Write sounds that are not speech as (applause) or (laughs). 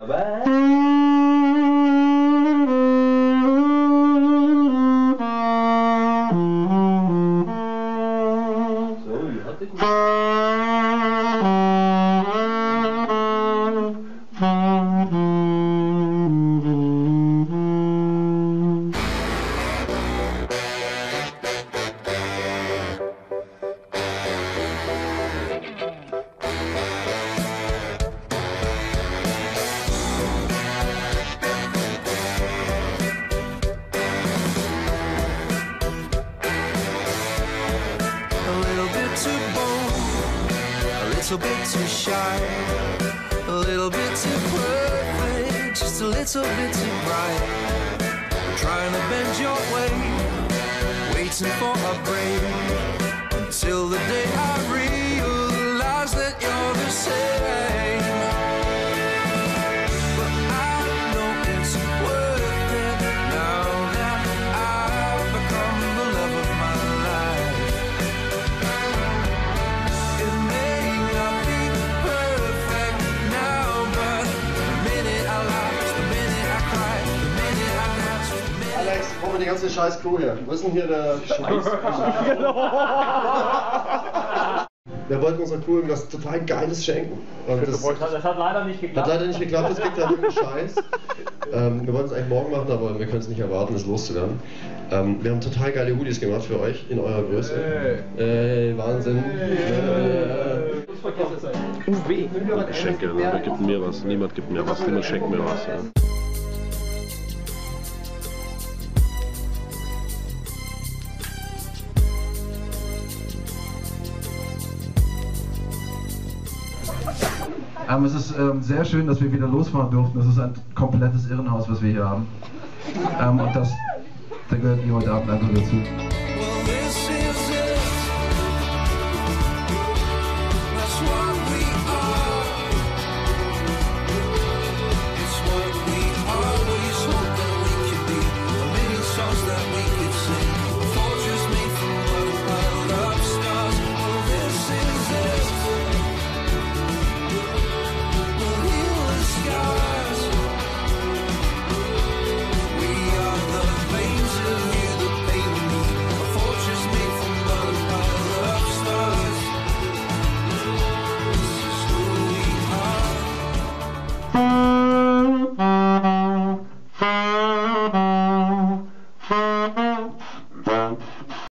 拜拜。Little bit too shy, a little bit too perfect, just a little bit too bright. Trying to bend your way, waiting for a break die ganze scheiß Crew her. Wo ist denn hier der Scheiß? (laughs) Wir wollten unserer Crew irgendwas total Geiles schenken. Und das Das hat leider nicht hat geklappt. leider nicht geklappt, es gibt da irgendeinen Scheiß. Ähm, wir wollten es eigentlich morgen machen, aber wir können es nicht erwarten, es loszuwerden. Ähm, wir haben total geile Hoodies gemacht für euch in eurer Größe. Ey, Wahnsinn. Äh, Geschenke, wer gibt mir was? Niemand gibt mir was, niemand schenkt mir was. Ja. Ähm, es ist ähm, sehr schön, dass wir wieder losfahren durften. Das ist ein komplettes Irrenhaus, was wir hier haben. Ähm, und das, da gehört ihr heute Abend einfach dazu.